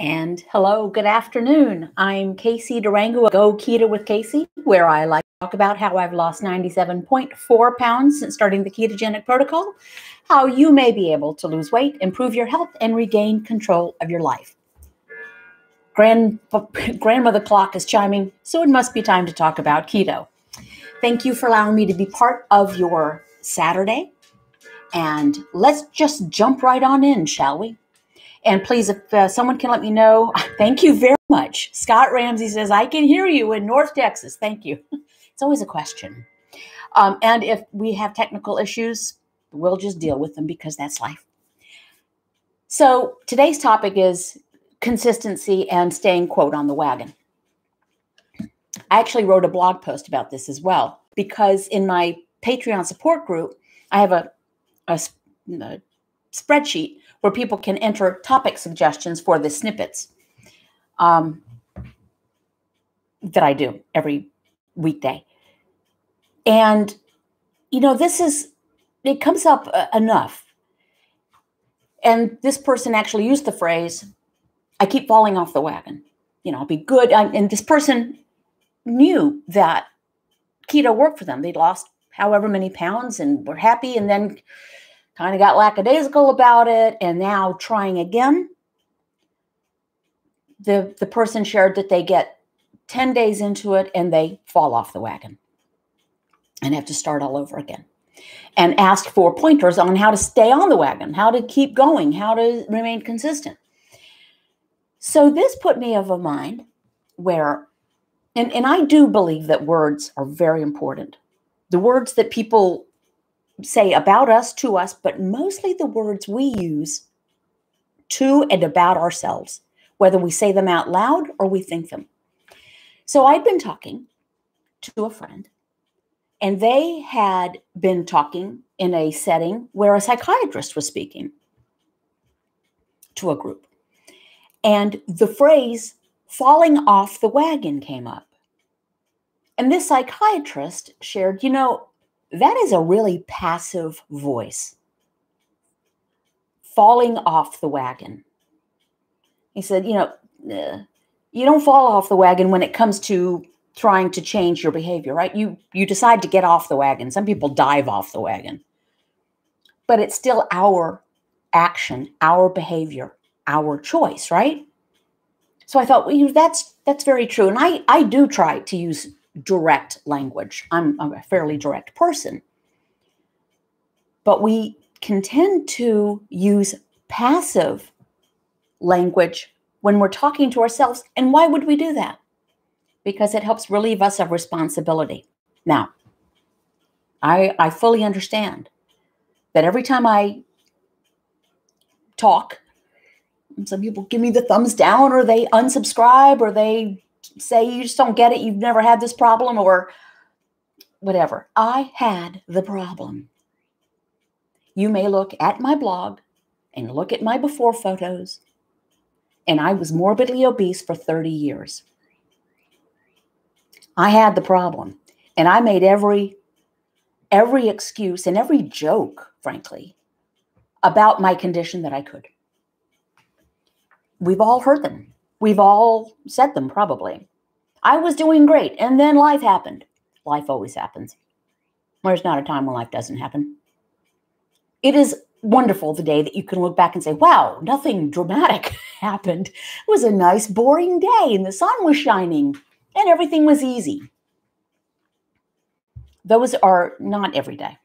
And hello, good afternoon. I'm Casey Durango, Go Keto with Casey, where I like to talk about how I've lost 97.4 pounds since starting the ketogenic protocol, how you may be able to lose weight, improve your health, and regain control of your life. Grand, grandmother clock is chiming, so it must be time to talk about keto. Thank you for allowing me to be part of your Saturday. And let's just jump right on in, shall we? And please, if uh, someone can let me know, thank you very much. Scott Ramsey says, I can hear you in North Texas. Thank you. It's always a question. Um, and if we have technical issues, we'll just deal with them because that's life. So today's topic is consistency and staying, quote, on the wagon. I actually wrote a blog post about this as well because in my Patreon support group, I have a, a, a spreadsheet where people can enter topic suggestions for the snippets um, that I do every weekday. And, you know, this is, it comes up uh, enough. And this person actually used the phrase, I keep falling off the wagon. You know, I'll be good. And this person knew that keto worked for them. They'd lost however many pounds and were happy. And then kind of got lackadaisical about it and now trying again. The the person shared that they get 10 days into it and they fall off the wagon and have to start all over again. And asked for pointers on how to stay on the wagon how to keep going how to remain consistent. So this put me of a mind where and, and i do believe that words are very important. The words that people say about us to us, but mostly the words we use to and about ourselves, whether we say them out loud or we think them. So I'd been talking to a friend, and they had been talking in a setting where a psychiatrist was speaking to a group. And the phrase falling off the wagon came up. And this psychiatrist shared, you know, that is a really passive voice falling off the wagon. He said, you know, uh, you don't fall off the wagon when it comes to trying to change your behavior, right? You you decide to get off the wagon. Some people dive off the wagon. But it's still our action, our behavior, our choice, right? So I thought, well, that's that's very true. And I I do try to use direct language. I'm, I'm a fairly direct person. But we can tend to use passive language when we're talking to ourselves. And why would we do that? Because it helps relieve us of responsibility. Now, I, I fully understand that every time I talk, some people give me the thumbs down or they unsubscribe or they say you just don't get it, you've never had this problem, or whatever. I had the problem. You may look at my blog and look at my before photos, and I was morbidly obese for 30 years. I had the problem, and I made every every excuse and every joke, frankly, about my condition that I could. We've all heard them. We've all said them probably. I was doing great, and then life happened. Life always happens. There's not a time when life doesn't happen. It is wonderful the day that you can look back and say, wow, nothing dramatic happened. It was a nice, boring day, and the sun was shining, and everything was easy. Those are not every day.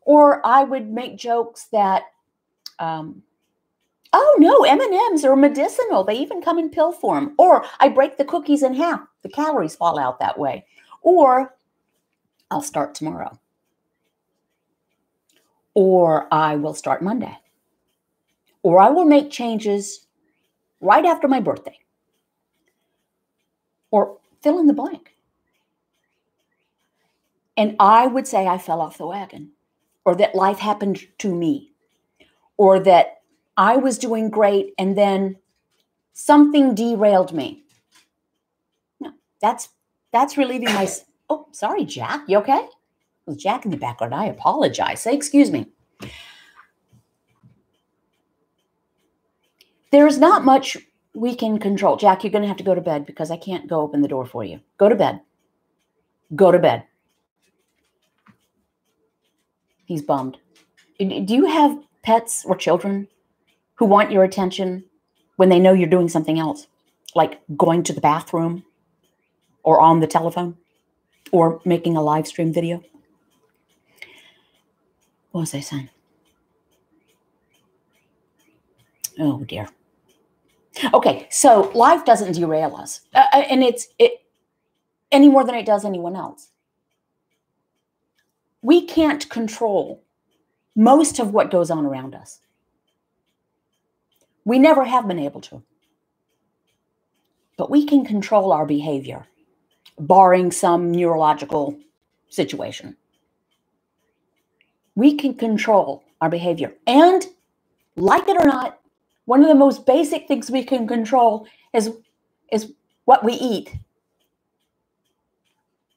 Or I would make jokes that um, Oh no, M&Ms are medicinal. They even come in pill form. Or I break the cookies in half. The calories fall out that way. Or I'll start tomorrow. Or I will start Monday. Or I will make changes right after my birthday. Or fill in the blank. And I would say I fell off the wagon, or that life happened to me, or that I was doing great and then something derailed me. No, that's that's relieving my Oh, sorry, Jack. You okay? With Jack in the background. I apologize. Say excuse me. There is not much we can control. Jack, you're going to have to go to bed because I can't go open the door for you. Go to bed. Go to bed. He's bummed. Do you have pets or children who want your attention when they know you're doing something else, like going to the bathroom or on the telephone or making a live stream video? What was I saying? Oh dear. Okay, so life doesn't derail us, uh, uh, and it's it any more than it does anyone else. We can't control most of what goes on around us. We never have been able to. But we can control our behavior, barring some neurological situation. We can control our behavior. And, like it or not, one of the most basic things we can control is, is what we eat.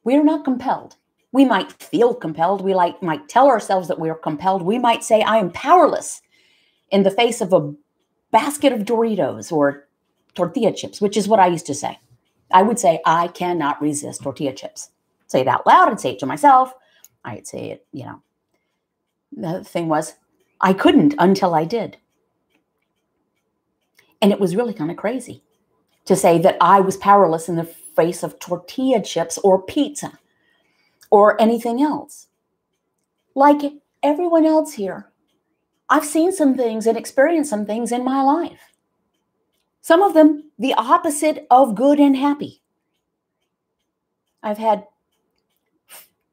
We're not compelled. We might feel compelled. We like, might tell ourselves that we're compelled. We might say, I am powerless in the face of a basket of Doritos or tortilla chips, which is what I used to say. I would say, I cannot resist tortilla chips. Say it out loud and say it to myself. I'd say it, you know. The thing was, I couldn't until I did. And it was really kind of crazy to say that I was powerless in the face of tortilla chips or pizza or anything else. Like everyone else here, I've seen some things and experienced some things in my life. Some of them the opposite of good and happy. I've had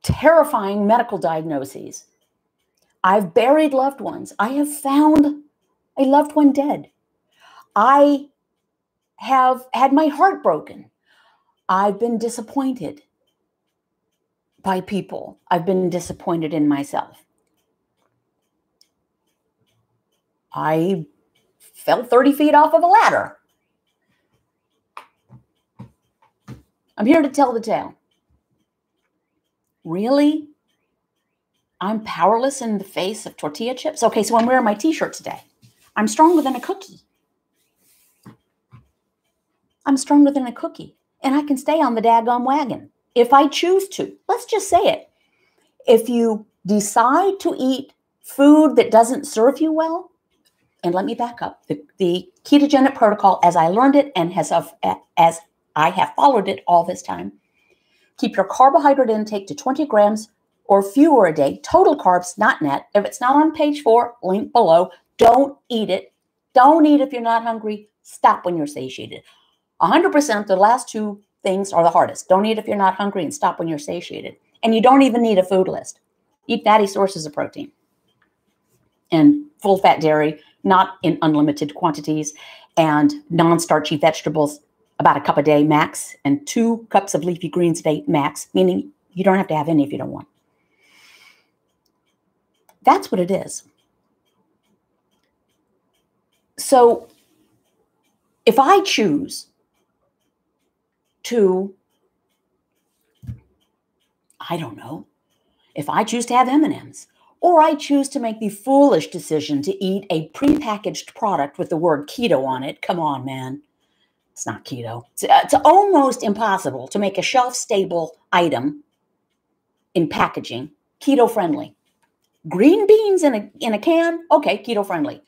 terrifying medical diagnoses. I've buried loved ones. I have found a loved one dead. I have had my heart broken. I've been disappointed by people. I've been disappointed in myself. I fell 30 feet off of a ladder. I'm here to tell the tale. Really? I'm powerless in the face of tortilla chips? Okay, so I'm wearing my t shirt today. I'm stronger than a cookie. I'm stronger than a cookie and I can stay on the daggum wagon if I choose to. Let's just say it. If you decide to eat food that doesn't serve you well, and let me back up the, the ketogenic protocol as I learned it and as, of, uh, as I have followed it all this time, keep your carbohydrate intake to 20 grams or fewer a day, total carbs, not net. If it's not on page four, link below. Don't eat it. Don't eat if you're not hungry. Stop when you're satiated. 100%, the last two things are the hardest. Don't eat if you're not hungry and stop when you're satiated. And you don't even need a food list. Eat fatty sources of protein and full fat dairy, not in unlimited quantities, and non starchy vegetables about a cup a day max, and two cups of leafy greens a day max, meaning you don't have to have any if you don't want. That's what it is. So if I choose to I don't know. If I choose to have M&Ms or I choose to make the foolish decision to eat a prepackaged product with the word keto on it, come on, man. It's not keto. It's, uh, it's almost impossible to make a shelf stable item in packaging keto friendly. Green beans in a in a can, okay, keto friendly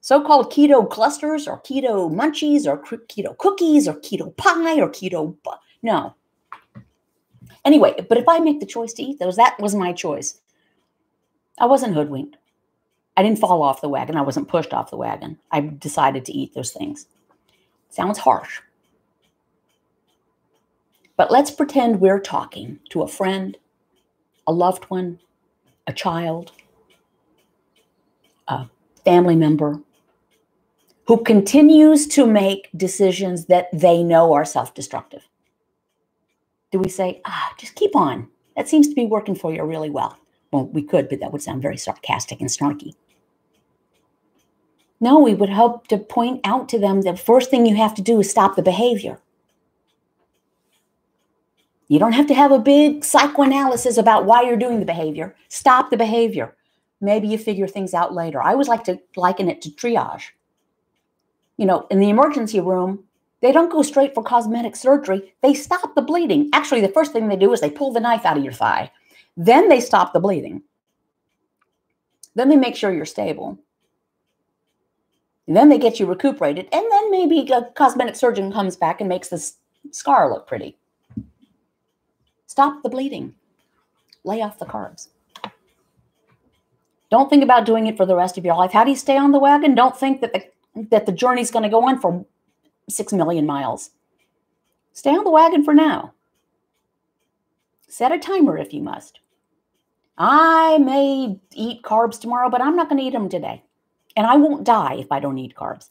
so-called keto clusters or keto munchies or keto cookies or keto pie or keto bu- no anyway but if i make the choice to eat those that was my choice i wasn't hoodwinked i didn't fall off the wagon i wasn't pushed off the wagon i decided to eat those things sounds harsh but let's pretend we're talking to a friend a loved one a child a family member who continues to make decisions that they know are self destructive? Do we say, ah, just keep on? That seems to be working for you really well. Well, we could, but that would sound very sarcastic and snarky. No, we would hope to point out to them the first thing you have to do is stop the behavior. You don't have to have a big psychoanalysis about why you're doing the behavior. Stop the behavior. Maybe you figure things out later. I always like to liken it to triage you know, in the emergency room, they don't go straight for cosmetic surgery. They stop the bleeding. Actually, the first thing they do is they pull the knife out of your thigh. Then they stop the bleeding. Then they make sure you're stable. And then they get you recuperated. And then maybe a cosmetic surgeon comes back and makes this scar look pretty. Stop the bleeding. Lay off the carbs. Don't think about doing it for the rest of your life. How do you stay on the wagon? Don't think that the that the journey's going to go on for 6 million miles. Stay on the wagon for now. Set a timer if you must. I may eat carbs tomorrow, but I'm not going to eat them today. And I won't die if I don't eat carbs.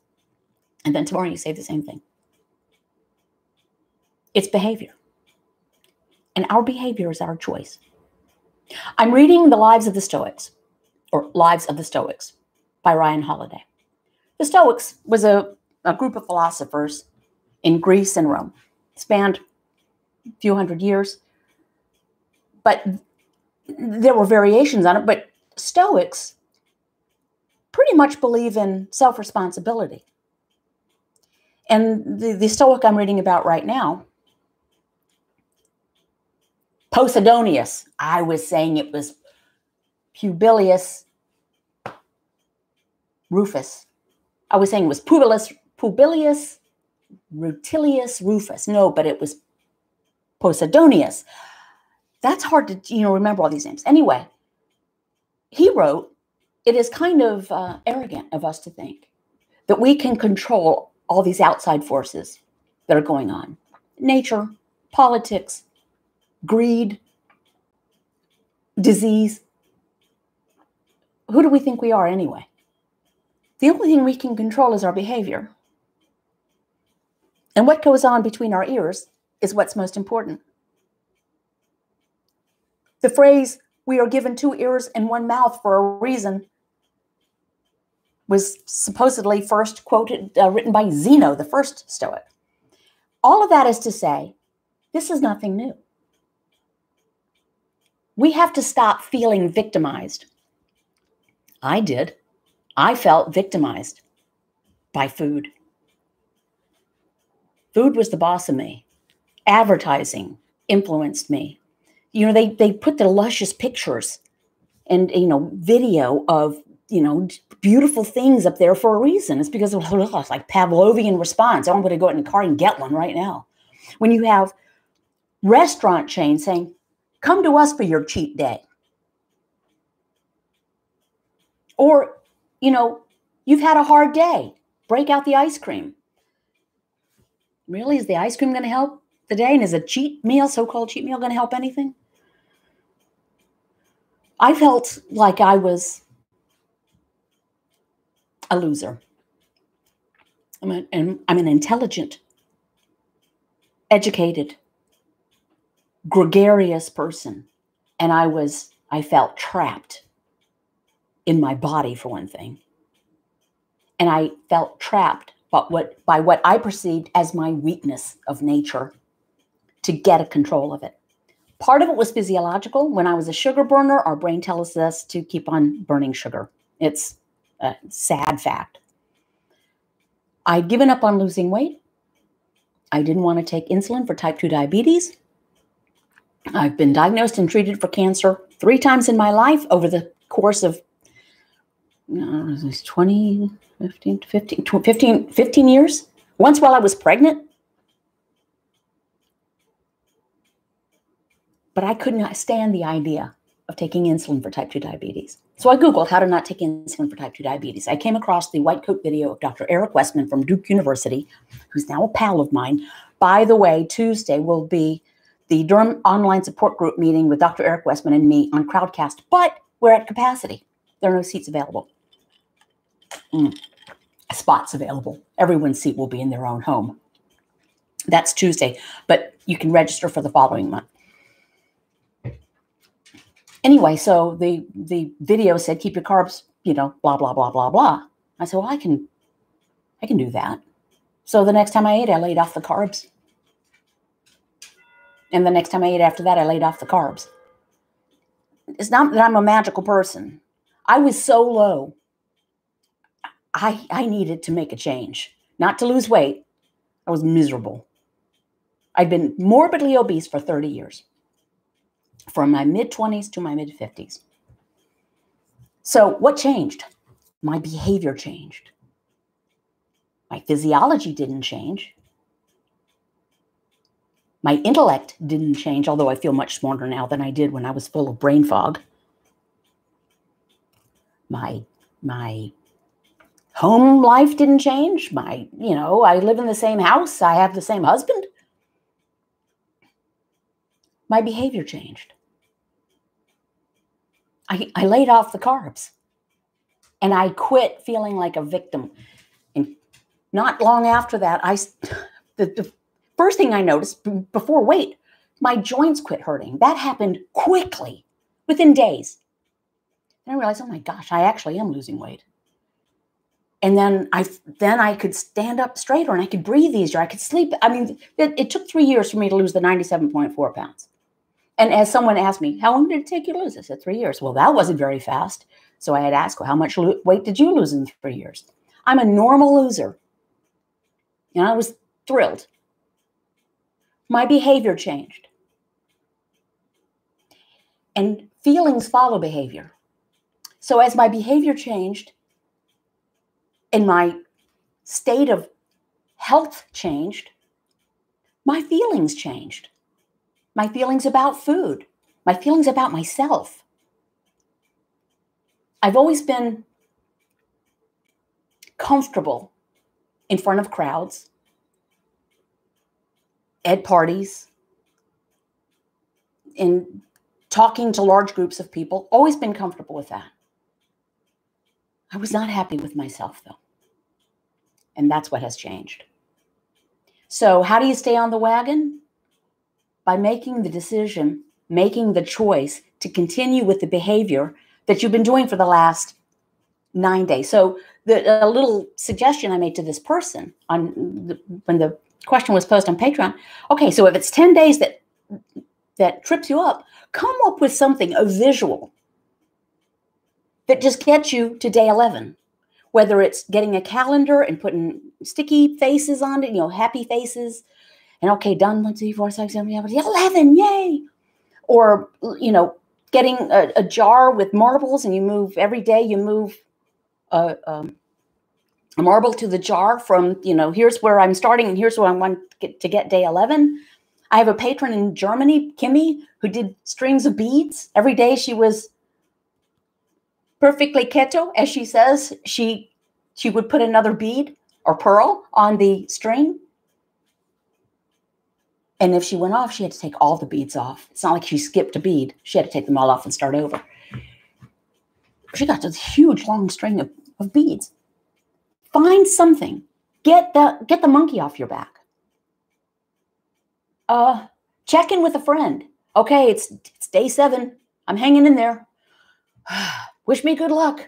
And then tomorrow you say the same thing. It's behavior. And our behavior is our choice. I'm reading The Lives of the Stoics or Lives of the Stoics by Ryan Holiday. The Stoics was a, a group of philosophers in Greece and Rome, spanned a few hundred years. But there were variations on it, but Stoics pretty much believe in self responsibility. And the, the Stoic I'm reading about right now, Posidonius, I was saying it was Publius Rufus. I was saying it was Publius, Publius Rutilius Rufus. No, but it was Posidonius. That's hard to you know remember all these names. Anyway, he wrote, "It is kind of uh, arrogant of us to think that we can control all these outside forces that are going on: nature, politics, greed, disease, who do we think we are anyway? The only thing we can control is our behavior. And what goes on between our ears is what's most important. The phrase, we are given two ears and one mouth for a reason, was supposedly first quoted, uh, written by Zeno, the first Stoic. All of that is to say, this is nothing new. We have to stop feeling victimized I did. I felt victimized by food. Food was the boss of me. Advertising influenced me. You know, they they put the luscious pictures and you know video of you know beautiful things up there for a reason. It's because of like Pavlovian response. I'm going to go out in the car and get one right now. When you have restaurant chains saying, "Come to us for your cheat day," Or, you know, you've had a hard day, break out the ice cream. Really? Is the ice cream going to help the day? And is a cheat meal, so called cheat meal, going to help anything? I felt like I was a loser. I'm an, I'm an intelligent, educated, gregarious person. And I was, I felt trapped in my body for one thing. And I felt trapped but what by what I perceived as my weakness of nature to get a control of it. Part of it was physiological. When I was a sugar burner, our brain tells us to keep on burning sugar. It's a sad fact. I'd given up on losing weight. I didn't want to take insulin for type 2 diabetes. I've been diagnosed and treated for cancer three times in my life over the course of no, 20, 15, 15, 15, 15 years. Once while I was pregnant. But I could not stand the idea of taking insulin for type 2 diabetes. So I Googled how to not take insulin for type 2 diabetes. I came across the white coat video of Dr. Eric Westman from Duke University, who's now a pal of mine. By the way, Tuesday will be the Durham online support group meeting with Dr. Eric Westman and me on Crowdcast, but we're at capacity. There are no seats available mm, spots available. Everyone's seat will be in their own home. That's Tuesday, but you can register for the following month. Anyway, so the the video said keep your carbs, you know, blah blah blah blah blah. I said, well, I can, I can do that. So the next time I ate, I laid off the carbs. And the next time I ate after that, I laid off the carbs. It's not that I'm a magical person. I was so low I, I needed to make a change not to lose weight. I was miserable. I'd been morbidly obese for 30 years, from my mid 20s to my mid 50s. So, what changed? My behavior changed. My physiology didn't change. My intellect didn't change, although I feel much smarter now than I did when I was full of brain fog. My my home life didn't change. My, you know, I live in the same house. I have the same husband. My behavior changed. I, I laid off the carbs and I quit feeling like a victim. And not long after that, I the, the first thing I noticed before weight, my joints quit hurting. That happened quickly, within days. And I realized, oh my gosh, I actually am losing weight. And then I then I could stand up straighter and I could breathe easier. I could sleep. I mean, it, it took three years for me to lose the 97.4 pounds. And as someone asked me, how long did it take you to lose? I said, three years. Well, that wasn't very fast. So I had asked, well, how much weight did you lose in three years? I'm a normal loser. And I was thrilled. My behavior changed. And feelings follow behavior. So as my behavior changed and my state of health changed, my feelings changed my feelings about food, my feelings about myself. I've always been comfortable in front of crowds, at parties, in talking to large groups of people, always been comfortable with that. I was not happy with myself though. And that's what has changed. So, how do you stay on the wagon? By making the decision, making the choice to continue with the behavior that you've been doing for the last nine days. So the a little suggestion I made to this person on the, when the question was posed on Patreon. Okay, so if it's ten days that that trips you up, come up with something a visual that just gets you to day eleven. Whether it's getting a calendar and putting sticky faces on it, you know, happy faces, and okay, done one, two, four, six, seven, eight, eleven, yay! Or you know, getting a, a, jar with marbles, and you move every day. You move a, um, a marble to the jar from you know here's where I'm starting, and here's where I want to get, to get day eleven. I have a patron in Germany, Kimmy, who did strings of beads every day. She was perfectly keto, as she says. She she would put another bead or pearl on the string and if she went off, she had to take all the beads off. It's not like she skipped a bead. She had to take them all off and start over. She got this huge long string of, of beads. Find something. Get the get the monkey off your back. Uh check in with a friend. Okay, it's it's day seven. I'm hanging in there. Wish me good luck.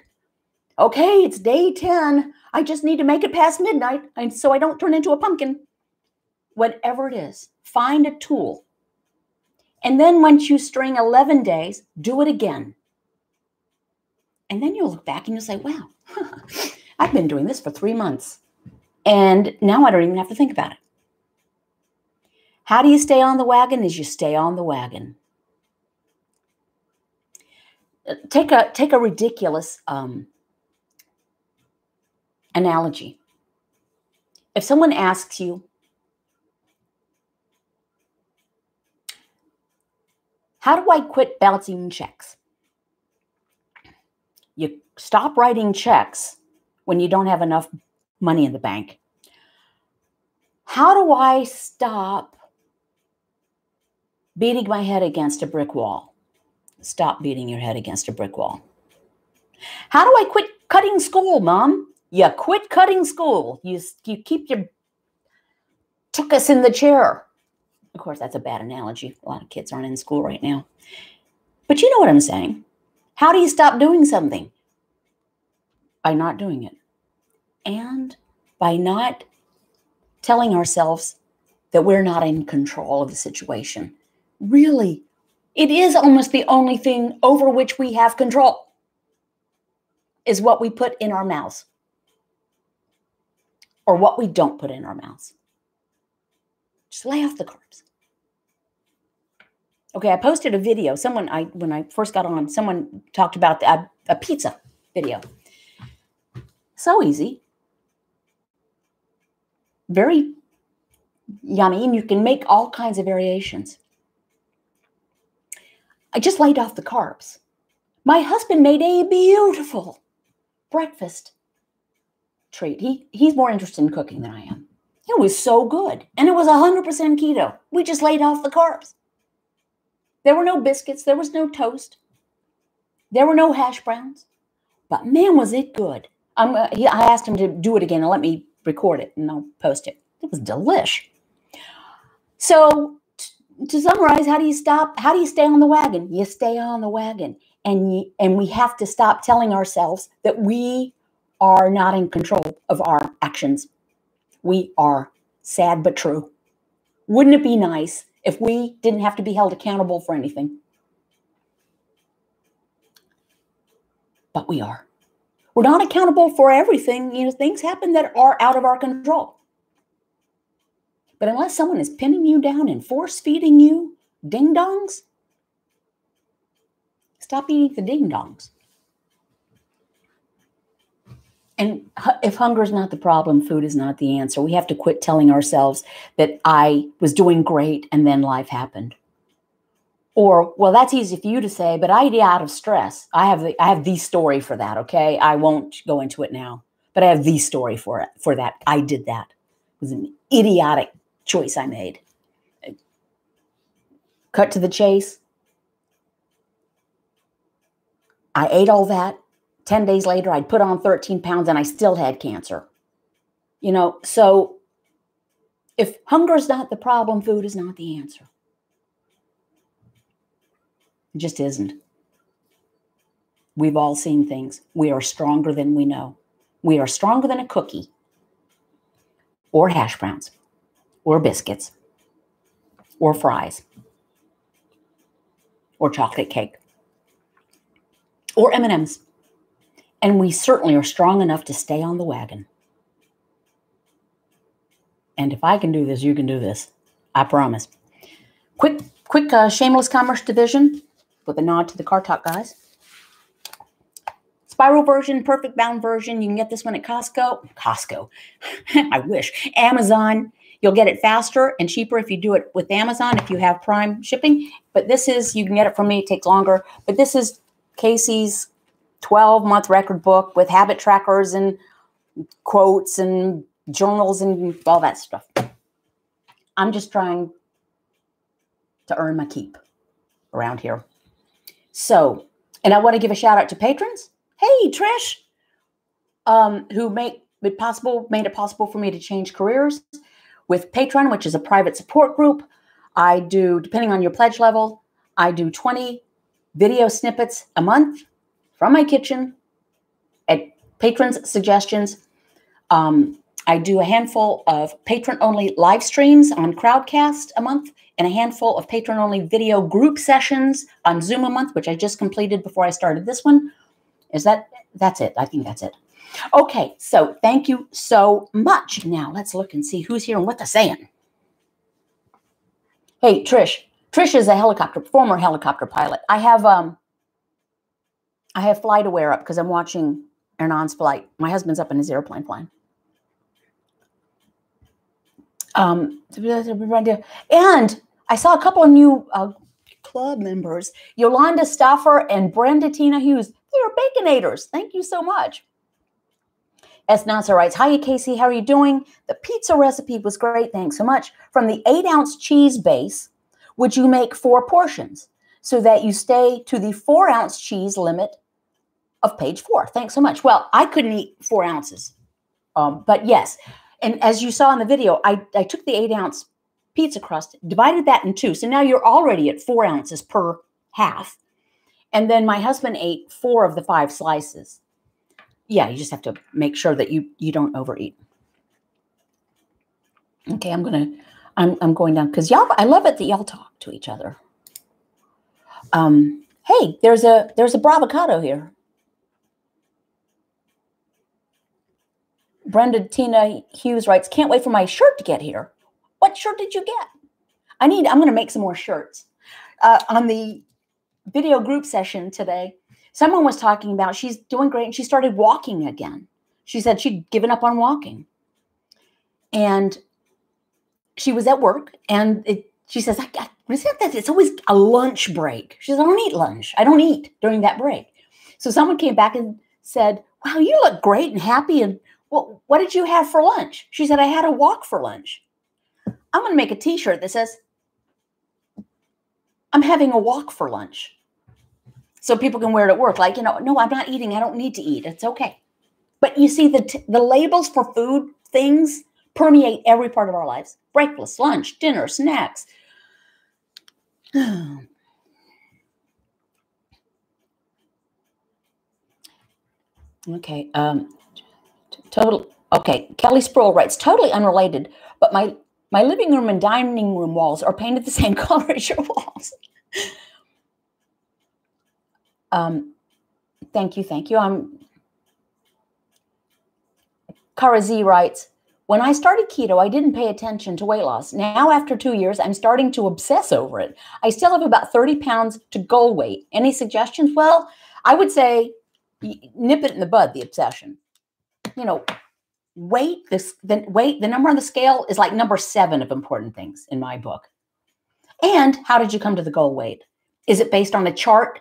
Okay, it's day 10. I just need to make it past midnight and so I don't turn into a pumpkin whatever it is, find a tool. And then once you string 11 days, do it again. And then you'll look back and you'll say, wow, I've been doing this for three months. And now I don't even have to think about it. How do you stay on the wagon? Is you stay on the wagon. Uh, take a take a ridiculous um, analogy. If someone asks you, How do I quit bouncing checks? You stop writing checks when you don't have enough money in the bank. How do I stop beating my head against a brick wall? Stop beating your head against a brick wall. How do I quit cutting school, mom? You quit cutting school. You, you keep your took us in the chair. Of course, that's a bad analogy. A lot of kids aren't in school right now. But you know what I'm saying. How do you stop doing something? By not doing it. And by not telling ourselves that we're not in control of the situation. Really, it is almost the only thing over which we have control is what we put in our mouths. or what we don't put in our mouths. Just lay off the carbs. Okay, I posted a video. Someone, I when I first got on, someone talked about a, a pizza video. So easy, very yummy, and you can make all kinds of variations. I just laid off the carbs. My husband made a beautiful breakfast treat. He he's more interested in cooking than I am. It was so good, and it was 100% keto. We just laid off the carbs. There were no biscuits. There was no toast. There were no hash browns. But man, was it good. I'm, uh, he, I asked him to do it again and let me record it and I'll post it. It was delish. So t- to summarize, how do you stop? How do you stay on the wagon? You stay on the wagon. And, you, and we have to stop telling ourselves that we are not in control of our actions. We are sad but true. Wouldn't it be nice if we didn't have to be held accountable for anything. But we are. We're not accountable for everything. You know, things happen that are out of our control. But unless someone is pinning you down and force feeding you ding dongs, stop eating the ding dongs. And if hunger is not the problem, food is not the answer. We have to quit telling ourselves that I was doing great and then life happened. Or, well, that's easy for you to say, but I eat out of stress. I have the I have the story for that. Okay, I won't go into it now, but I have the story for it for that. I did that. It was an idiotic choice I made. Cut to the chase. I ate all that 10 days later, I'd put on 13 pounds and I still had cancer. You know, so if hunger is not the problem, food is not the answer. It just isn't. We've all seen things. We are stronger than we know. We are stronger than a cookie, or hash browns, or biscuits, or fries, or chocolate cake, or M&Ms. And we certainly are strong enough to stay on the wagon. And if I can do this, you can do this. I promise. Quick, quick uh, shameless commerce division with a nod to the Car Talk guys. Spiral version, perfect bound version. You can get this one at Costco. Costco. I wish. Amazon. You'll get it faster and cheaper if you do it with Amazon if you have Prime shipping. But this is, you can get it from me, it takes longer. But this is Casey's 12 month record book with habit trackers and quotes and journals and all that stuff. I'm just trying to earn my keep around here. So, and I want to give a shout out to patrons. Hey, Trish, um, who made it possible, made it possible for me to change careers with Patreon, which is a private support group. I do, depending on your pledge level, I do 20 video snippets a month from my kitchen at patrons' suggestions. Um, I do a handful of patron only live streams on Crowdcast a month and a handful of patron only video group sessions on Zoom a month, which I just completed before I started this one. Is that that's it? I think that's it. Okay, so thank you so much. Now let's look and see who's here and what they're saying. Hey, Trish. Trish is a helicopter, former helicopter pilot. I have um I have FlightAware up because I'm watching Ernon's flight. My husband's up in his airplane flying. Um, and I saw a couple of new uh, club members, Yolanda Staffer and Brenda Tina Hughes. They are baconators. Thank you so much. S. Nasa writes, Hi, Casey. How are you doing? The pizza recipe was great. Thanks so much. From the eight ounce cheese base, would you make four portions so that you stay to the four ounce cheese limit of page four. Thanks so much. Well, I couldn't eat four ounces, um, but yes. And as you saw in the video, I, I took the eight ounce pizza crust, divided that in two. So now you're already at four ounces per half. And then my husband ate four of the five slices. Yeah, you just have to make sure that you you don't overeat. Okay, I'm gonna I'm I'm going down because y'all I love it that y'all talk to each other. Um, hey, there's a there's a bravocado here. Brenda Tina Hughes writes, can't wait for my shirt to get here. What shirt did you get? I need, I'm going to make some more shirts. Uh, on the video group session today, someone was talking about she's doing great and she started walking again. She said she'd given up on walking. And she was at work and it, she says, I, I that. It's always a lunch break. She says, I don't eat lunch. I don't eat during that break. So someone came back and said, Wow, you look great and happy. And well, what did you have for lunch? She said, I had a walk for lunch. I'm going to make a t shirt that says, I'm having a walk for lunch. So people can wear it at work. Like, you know, no, I'm not eating. I don't need to eat. It's okay. But you see, the, t- the labels for food things permeate every part of our lives breakfast, lunch, dinner, snacks. okay. Um, total. Okay. Kelly Sproul writes, totally unrelated, but my my living room and dining room walls are painted the same color as your walls. um, thank you, thank you. I'm Kara Z writes, when I started keto, I didn't pay attention to weight loss. Now, after two years, I'm starting to obsess over it. I still have about 30 pounds to goal weight. Any suggestions? Well, I would say nip it in the bud, the obsession. You know, weight this the weight the number on the scale is like number seven of important things in my book and how did you come to the goal weight is it based on a chart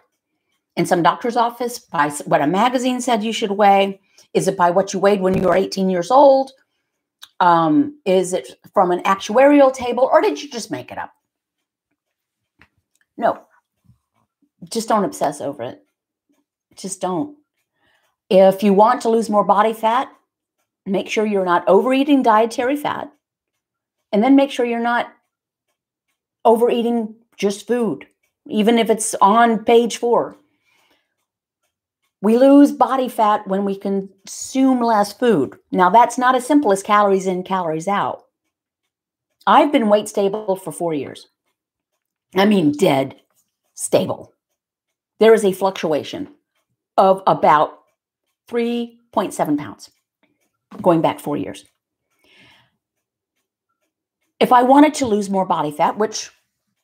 in some doctor's office by what a magazine said you should weigh is it by what you weighed when you were 18 years old um, is it from an actuarial table or did you just make it up no just don't obsess over it just don't if you want to lose more body fat Make sure you're not overeating dietary fat. And then make sure you're not overeating just food, even if it's on page four. We lose body fat when we consume less food. Now, that's not as simple as calories in, calories out. I've been weight stable for four years. I mean, dead stable. There is a fluctuation of about 3.7 pounds going back four years. If I wanted to lose more body fat, which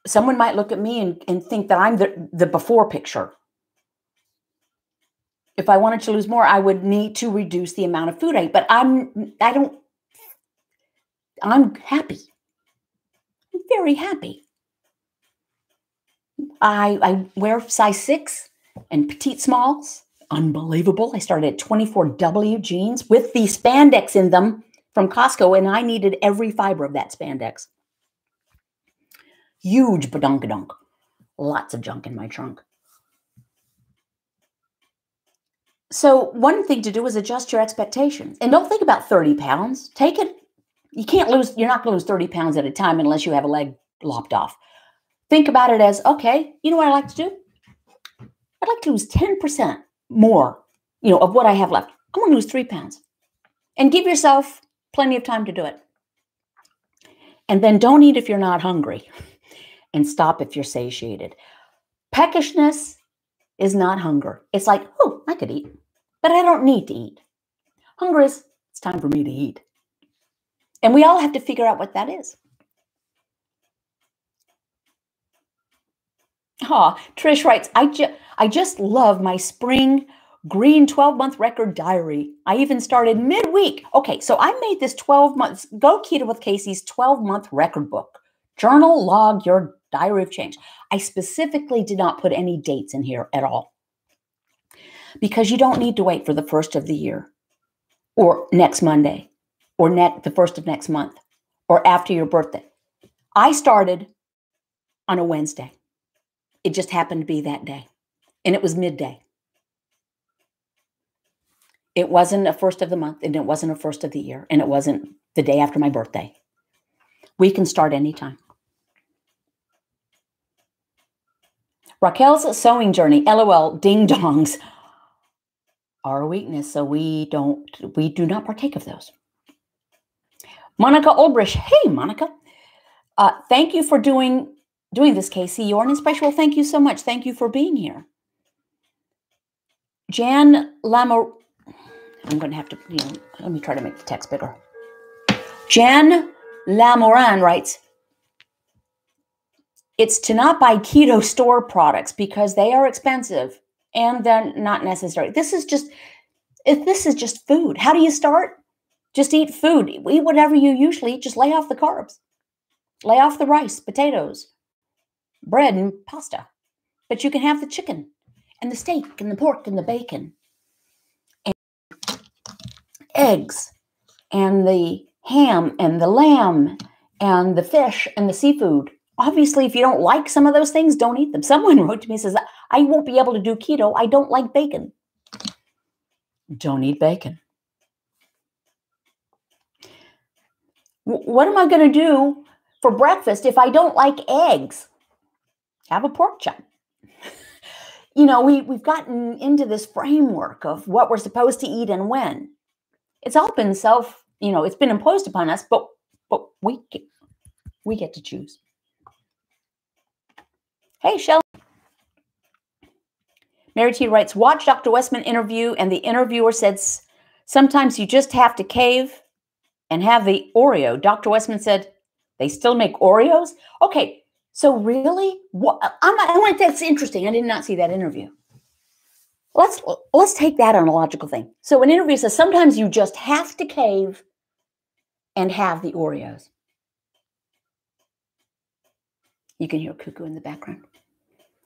someone might look at me and, and think that I'm the, the before picture. If I wanted to lose more, I would need to reduce the amount of food I eat. But I'm I don't I'm happy. I'm very happy. I I wear size six and petite smalls unbelievable. I started at 24W jeans with the spandex in them from Costco, and I needed every fiber of that spandex. Huge badunkadunk. Lots of junk in my trunk. So, one thing to do is adjust your expectations. And don't think about 30 pounds. Take it, you can't lose, you're not going to lose 30 pounds at a time unless you have a leg lopped off. Think about it as okay, you know what I like to do? I'd like to lose 10% more, you know, of what I have left. I'm going to lose three pounds. And give yourself plenty of time to do it. And then don't eat if you're not hungry and stop if you're satiated. Peckishness is not hunger. It's like, oh, I could eat, but I don't need to eat. Hunger is, it's time for me to eat. And we all have to figure out what that is. Ah, Trish writes, I, ju- I just love my spring green 12 month record diary. I even started midweek. Okay, so I made this 12 months, Go Keto with Casey's 12 month record book. Journal, log your diary of change. I specifically did not put any dates in here at all because you don't need to wait for the first of the year or next Monday or next the first of next month or after your birthday. I started on a Wednesday. It just happened to be that day. And it was midday. It wasn't a first of the month, and it wasn't a first of the year, and it wasn't the day after my birthday. We can start anytime. Raquel's sewing journey, lol, ding dongs, a weakness, so we don't, we do not partake of those. Monica Olbrich, hey, Monica. Uh, thank you for doing doing this, Casey. You're an inspiration. Well, thank you so much. Thank you for being here. Jan Lamar, I'm going to have to, you know, let me try to make the text bigger. Jan Lamoran writes, it's to not buy keto store products because they are expensive and they're not necessary. This is just if this is just food. How do you start? Just eat food. Eat whatever you usually eat. Just lay off the carbs. Lay off the rice, potatoes, bread, and pasta. But you can have the chicken and the steak and the pork and the bacon and eggs and the ham and the lamb and the fish and the seafood obviously if you don't like some of those things don't eat them. Someone wrote to me says i won't be able to do keto. I don't like bacon. Don't eat bacon. What am i going to do for breakfast if i don't like eggs? Have a pork chop. You know we, we've gotten into this framework of what we're supposed to eat and when. It's all been self you know it's been imposed upon us but but we get, we get to choose Hey, Shelley. Mary T writes, watch Dr. Westman interview, and the interviewer said, sometimes you just have to cave and have the Oreo. Dr. Westman said, they still make Oreos? Okay, so really? What, I'm, I want that's interesting. I did not see that interview. Let's let's take that on a logical thing. So an interview says sometimes you just have to cave and have the Oreos. You can hear cuckoo in the background.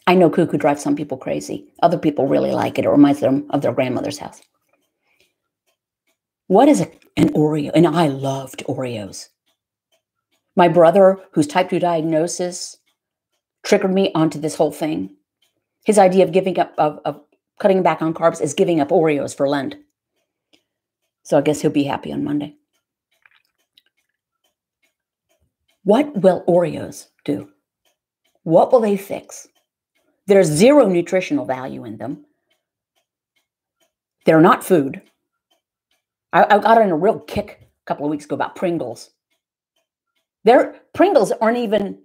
I know cuckoo drives some people crazy. Other people really like it. It reminds them of their grandmother's house. What is a, an Oreo? And I loved Oreos. My brother, whose type 2 diagnosis triggered me onto this whole thing, his idea of giving up, of, of cutting back on carbs is giving up Oreos for Lent. So I guess he'll be happy on Monday. What will Oreos do? What will they fix? There's zero nutritional value in them. They're not food. I, I got on a real kick a couple of weeks ago about Pringles. Their Pringles aren't even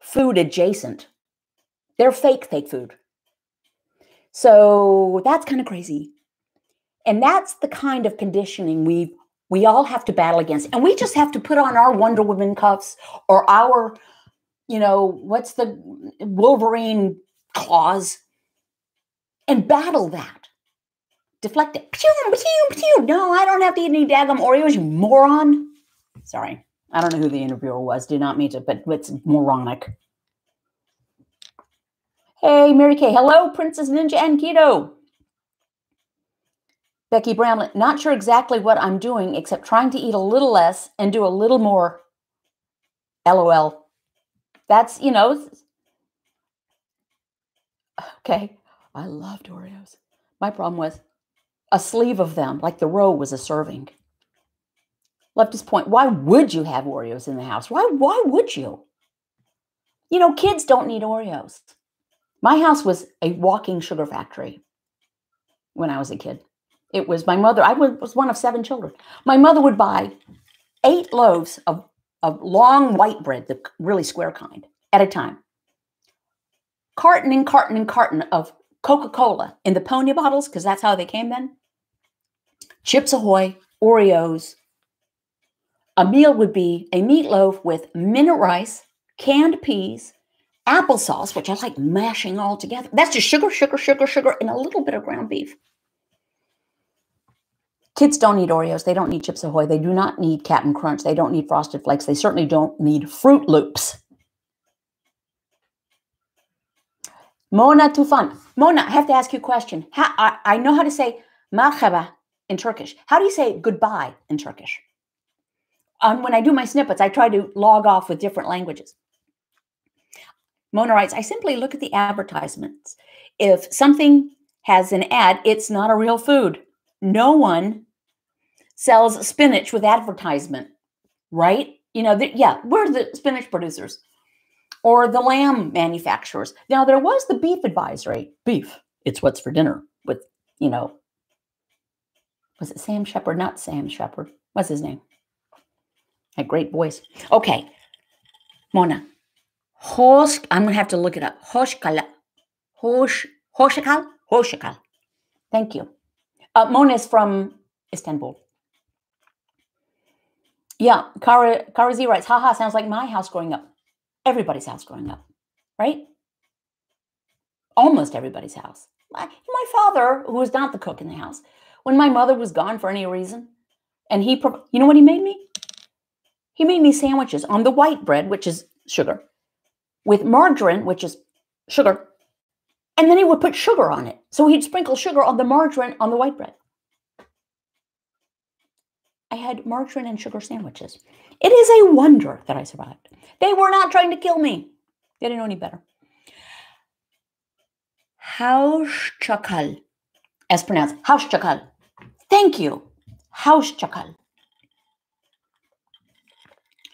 food adjacent. They're fake, fake food. So that's kind of crazy. And that's the kind of conditioning we we all have to battle against. And we just have to put on our Wonder Woman cuffs or our, you know, what's the Wolverine claws and battle that. Deflect it. Pew, pew, pew. No, I don't have to eat any daggum Oreos, you moron. Sorry. I don't know who the interviewer was. Did not mean to, but it's moronic. Hey, Mary Kay. Hello, Princess Ninja and Keto. Becky Bramlett. Not sure exactly what I'm doing except trying to eat a little less and do a little more. LOL. That's, you know, Okay. I loved Oreos. My problem was a sleeve of them, like the row was a serving. Leftist point, why would you have Oreos in the house? Why why would you? You know, kids don't need Oreos. My house was a walking sugar factory when I was a kid. It was my mother, I was one of seven children. My mother would buy eight loaves of, of long white bread, the really square kind, at a time carton and carton and carton of Coca Cola in the pony bottles, because that's how they came then. Chips Ahoy, Oreos. A meal would be a meatloaf with minute rice, canned peas, applesauce, which I like mashing all together. That's just sugar, sugar, sugar, sugar, and a little bit of ground beef. Kids don't need Oreos. They don't need Chips Ahoy. They do not need Captain Crunch. They don't need Frosted Flakes. They certainly don't need Froot Loops. Mona Tufan. Mona, I have to ask you a question. How, I, I know how to say merhaba in Turkish. How do you say goodbye in Turkish? Um, when I do my snippets, I try to log off with different languages. Mona writes, I simply look at the advertisements. If something has an ad, it's not a real food. No one sells spinach with advertisement, right? You know, the, yeah, we're the spinach producers or the lamb manufacturers. Now, there was the beef advisory. Beef, it's what's for dinner with, you know, was it Sam Shepard? Not Sam Shepard. What's his name? A great voice. Okay. Mona. Hosh, I'm to have to look it up. Hoshkala. Hosh, Hoshakal? Hoshakal. Thank you. Uh, Mona is from Istanbul. Yeah, Kara, Kara Z writes, haha, sounds like my house growing up. Everybody's house growing up, right? Almost everybody's house. My, father, who was not the cook in the house, when my mother was gone for any reason, and he, you know what he made me? He made me sandwiches on the white bread, which is sugar, with margarine, which is sugar, and then he would put sugar on it. So he'd sprinkle sugar on the margarine on the white bread. I had margarine and sugar sandwiches. It is a wonder that I survived. They were not trying to kill me. They didn't know any better. Hauschakal, as pronounced, Hauschakal. Thank you. Hauschakal.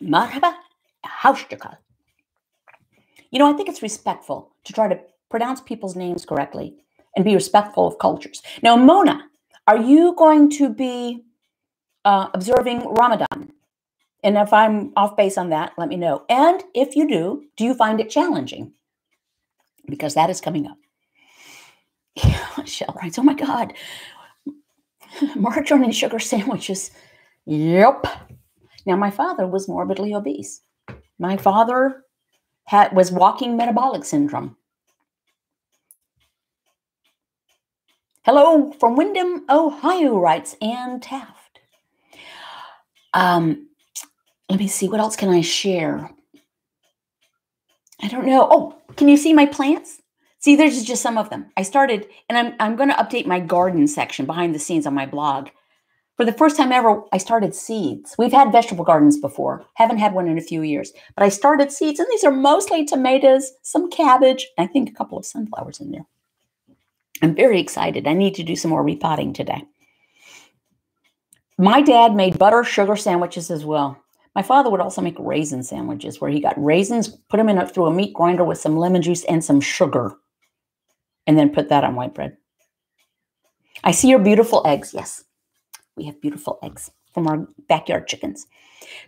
Marhaba, Hauschakal. You know, I think it's respectful to try to pronounce people's names correctly and be respectful of cultures. Now, Mona, are you going to be uh, observing Ramadan? And if I'm off base on that, let me know. And if you do, do you find it challenging? Because that is coming up. Michelle writes, oh my God, margarine and sugar sandwiches. Yep. Now, my father was morbidly obese. My father had was walking metabolic syndrome. Hello from Windham, Ohio, writes Ann Taft. Um, let me see, what else can I share? I don't know. Oh, can you see my plants? See, there's just some of them. I started, and I'm I'm going to update my garden section behind the scenes on my blog. For the first time ever, I started seeds. We've had vegetable gardens before, haven't had one in a few years, but I started seeds, and these are mostly tomatoes, some cabbage, I think a couple of sunflowers in there. I'm very excited. I need to do some more repotting today. My dad made butter sugar sandwiches as well. My father would also make raisin sandwiches where he got raisins, put them in a, through a meat grinder with some lemon juice and some sugar, and then put that on white bread. I see your beautiful eggs. Yes, we have beautiful eggs from our backyard chickens.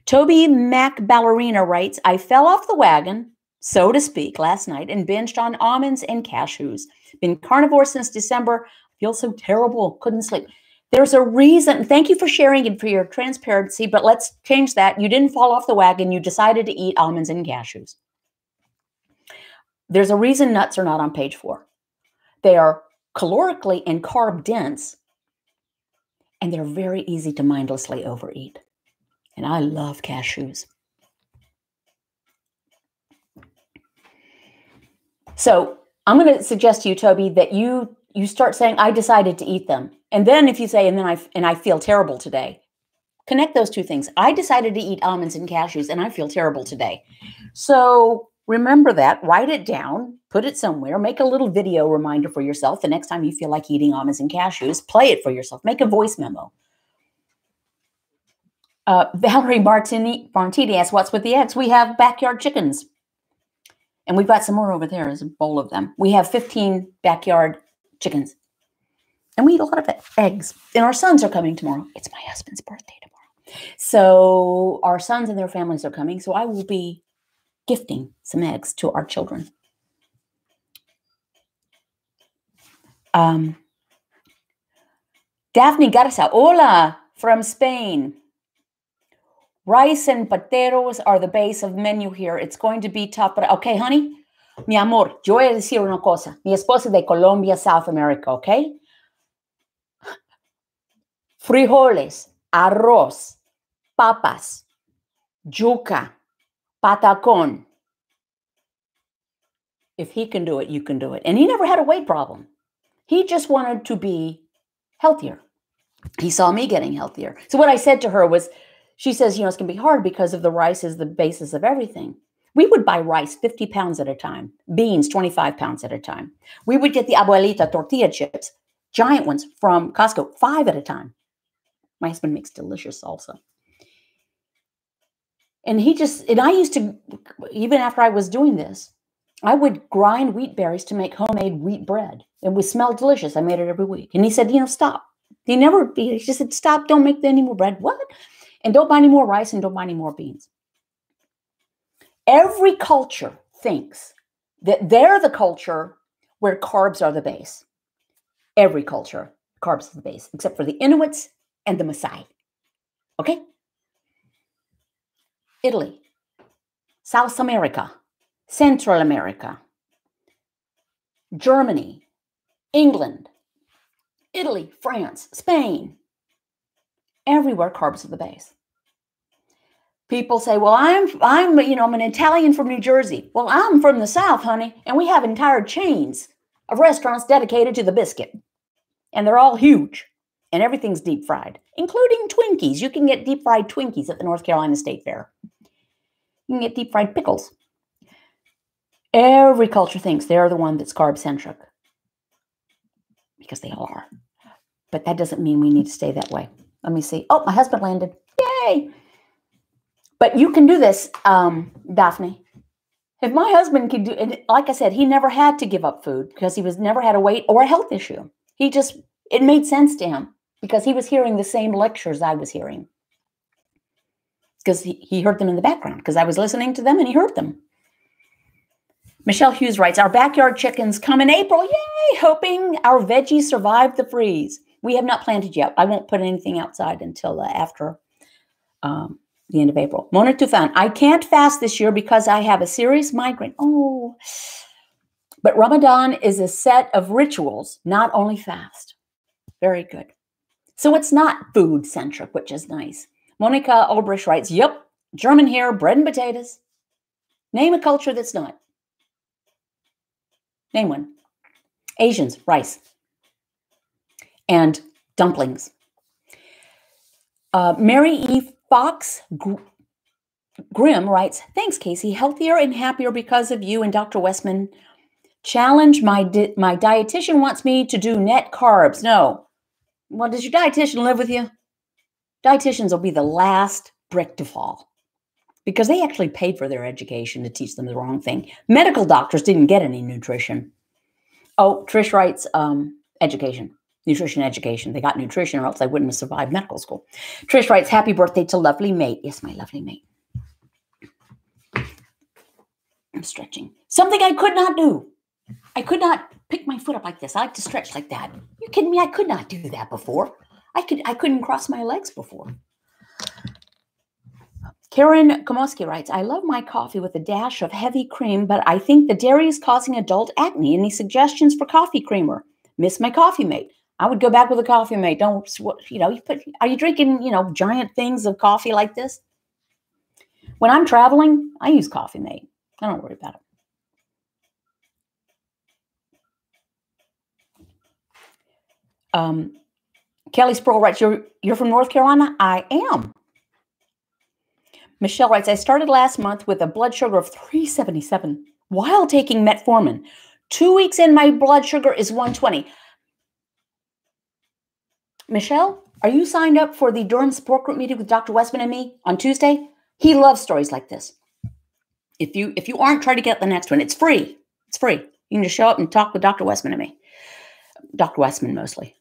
Toby Mac Ballerina writes, I fell off the wagon, so to speak, last night and binged on almonds and cashews. Been carnivore since December. Feel so terrible. Couldn't sleep. There's a reason. Thank you for sharing and for your transparency, but let's change that. You didn't fall off the wagon. You decided to eat almonds and cashews. There's a reason nuts are not on page four. They are calorically and carb dense, and they're very easy to mindlessly overeat. And I love cashews. So I'm going to suggest to you, Toby, that you you start saying, "I decided to eat them," and then if you say, "And then I and I feel terrible today," connect those two things. I decided to eat almonds and cashews, and I feel terrible today. So remember that. Write it down. Put it somewhere. Make a little video reminder for yourself. The next time you feel like eating almonds and cashews, play it for yourself. Make a voice memo. Uh, Valerie Martini Martini asks, "What's with the eggs? We have backyard chickens." And we've got some more over there. There's a bowl of them. We have 15 backyard chickens. And we eat a lot of eggs. And our sons are coming tomorrow. It's my husband's birthday tomorrow. So our sons and their families are coming. So I will be gifting some eggs to our children. Um, Daphne Garza, hola from Spain. Rice and pateros are the base of menu here. It's going to be tough, but okay, honey. Mi amor, yo voy a decir una cosa. Mi esposa es de Colombia, South America, okay? Frijoles, arroz, papas, yuca, patacón. If he can do it, you can do it. And he never had a weight problem. He just wanted to be healthier. He saw me getting healthier. So what I said to her was, she says, you know, it's going to be hard because of the rice is the basis of everything. We would buy rice 50 pounds at a time, beans 25 pounds at a time. We would get the abuelita tortilla chips, giant ones from Costco, five at a time. My husband makes delicious salsa. And he just, and I used to, even after I was doing this, I would grind wheat berries to make homemade wheat bread. It would smell delicious. I made it every week. And he said, you know, stop. He never, he just said, stop, don't make any more bread. What? And don't buy any more rice and don't buy any more beans. Every culture thinks that they're the culture where carbs are the base. Every culture, carbs are the base, except for the Inuits and the Maasai. Okay? Italy, South America, Central America, Germany, England, Italy, France, Spain. Everywhere carbs are the base. People say, "Well, I'm I'm you know, I'm an Italian from New Jersey." Well, I'm from the South, honey, and we have entire chains of restaurants dedicated to the biscuit. And they're all huge, and everything's deep fried, including Twinkies. You can get deep fried Twinkies at the North Carolina State Fair. You can get deep fried pickles. Every culture thinks they're the one that's carb centric because they are. But that doesn't mean we need to stay that way. Let me see. Oh, my husband landed. Yay. But you can do this, um, Daphne. If my husband could do it, like I said, he never had to give up food because he was never had a weight or a health issue. He just, it made sense to him because he was hearing the same lectures I was hearing. Because he, he heard them in the background because I was listening to them and he heard them. Michelle Hughes writes, Our backyard chickens come in April. Yay! Hoping our veggies survive the freeze. We have not planted yet. I won't put anything outside until uh, after um, the end of April. Mona Tufan, I can't fast this year because I have a serious migraine. Oh, but Ramadan is a set of rituals, not only fast. Very good. So it's not food centric, which is nice. Monica Olbrich writes, Yep, German here, bread and potatoes. Name a culture that's not. Name one. Asians, rice. And dumplings. Uh, Mary Eve Fox Gr- Grimm writes, Thanks, Casey. Healthier and happier because of you and Dr. Westman. Challenge my di- my dietitian wants me to do net carbs. No. Well, does your dietitian live with you? Dietitians will be the last brick to fall because they actually paid for their education to teach them the wrong thing. Medical doctors didn't get any nutrition. Oh, Trish writes um, education, nutrition education. They got nutrition, or else I wouldn't have survived medical school. Trish writes, Happy birthday to lovely mate. Yes, my lovely mate. I'm stretching. Something I could not do. I could not pick my foot up like this. I like to stretch like that. You kidding me? I could not do that before. I could I couldn't cross my legs before. Karen Komoski writes, I love my coffee with a dash of heavy cream, but I think the dairy is causing adult acne. Any suggestions for coffee creamer? Miss my coffee mate. I would go back with a coffee mate. Don't, you know, you put, are you drinking, you know, giant things of coffee like this? When I'm traveling, I use coffee mate. I don't worry about it. Um, Kelly Sproul writes, you're, you're from North Carolina? I am. Michelle writes, I started last month with a blood sugar of 377 while taking metformin. Two weeks in, my blood sugar is 120. Michelle, are you signed up for the Durham support group meeting with Dr. Westman and me on Tuesday? He loves stories like this. If you if you aren't, try to get the next one. It's free. It's free. You can just show up and talk with Dr. Westman and me. Dr. Westman mostly.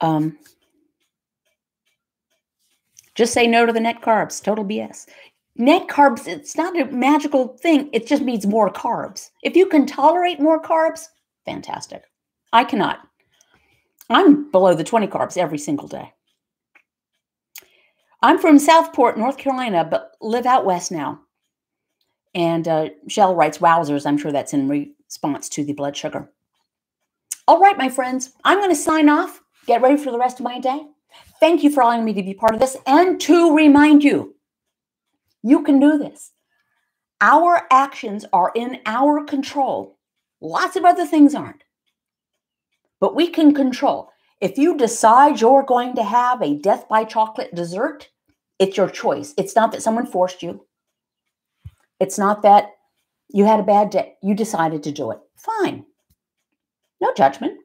Um, just say no to the net carbs. Total BS. Net carbs, it's not a magical thing. It just means more carbs. If you can tolerate more carbs, fantastic. I cannot. I'm below the 20 carbs every single day. I'm from Southport, North Carolina, but live out west now. And uh, Shell writes, Wowzers. I'm sure that's in response to the blood sugar. All right, my friends, I'm going to sign off. Get ready for the rest of my day. Thank you for allowing me to be part of this and to remind you you can do this. Our actions are in our control. Lots of other things aren't. But we can control. If you decide you're going to have a death by chocolate dessert, it's your choice. It's not that someone forced you. It's not that you had a bad day. You decided to do it. Fine. No judgment.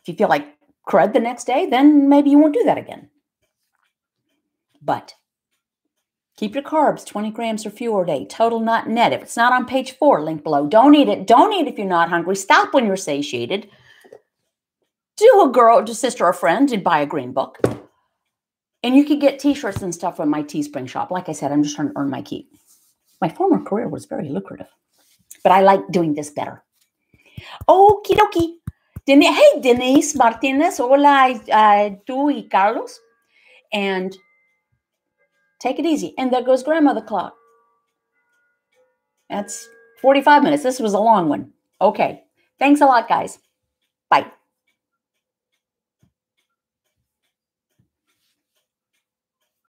If you feel like crud the next day, then maybe you won't do that again. But keep your carbs 20 grams or fewer a day, total not net. If it's not on page four, link below. Don't eat it. Don't eat if you're not hungry. Stop when you're satiated. Do a girl, to sister or friend, and buy a green book. And you can get t-shirts and stuff from my Teespring shop. Like I said, I'm just trying to earn my keep. My former career was very lucrative, but I like doing this better. Okie dokie. Denise, hey, Denise Martinez. Hola, uh, tú y Carlos. And take it easy. And there goes grandmother clock. That's 45 minutes. This was a long one. Okay. Thanks a lot, guys.